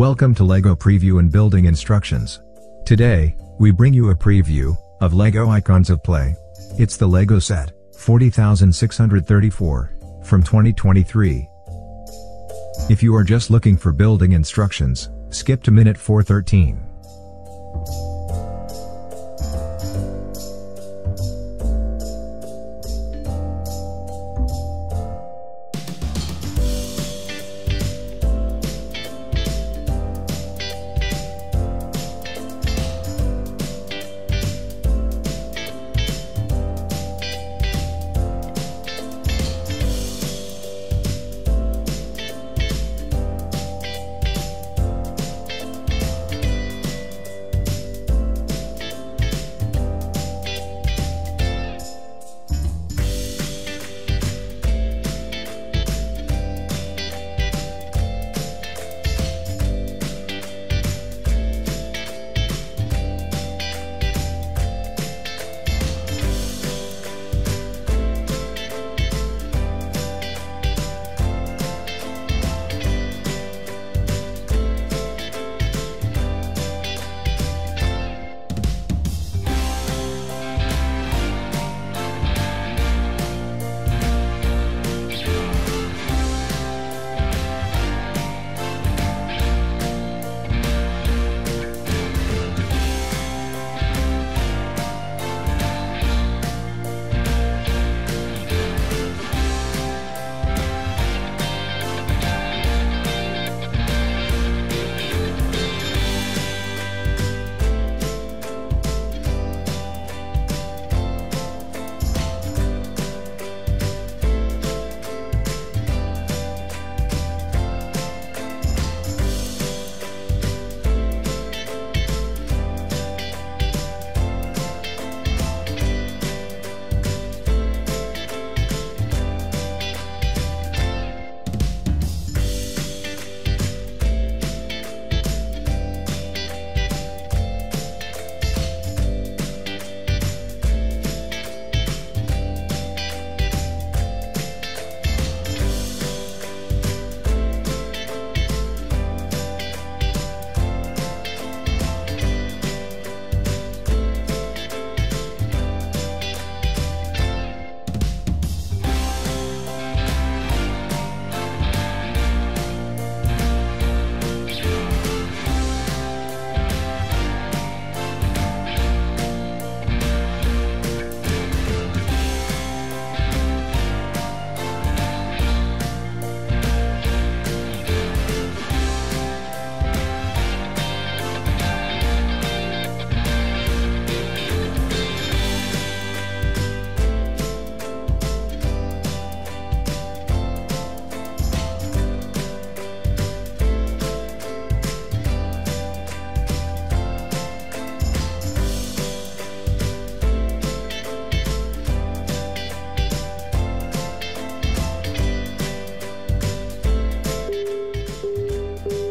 Welcome to LEGO Preview and Building Instructions. Today, we bring you a preview of LEGO Icons of Play. It's the LEGO set 40634 from 2023. If you are just looking for building instructions, skip to minute 413.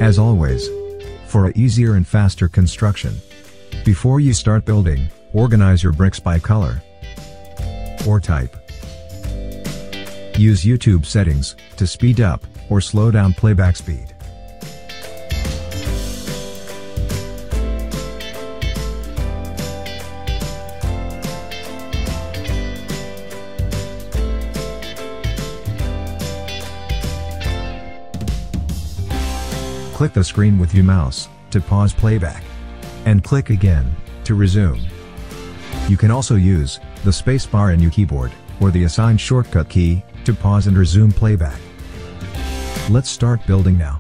As always, for a easier and faster construction. Before you start building, organize your bricks by color or type. Use YouTube settings to speed up or slow down playback speed. Click the screen with your mouse to pause playback. And click again to resume. You can also use the spacebar in your keyboard or the assigned shortcut key to pause and resume playback. Let's start building now.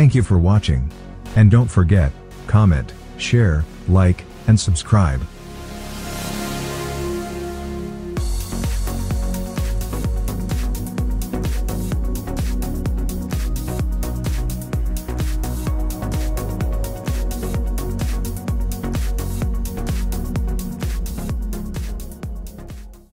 Thank you for watching. And don't forget, comment, share, like, and subscribe.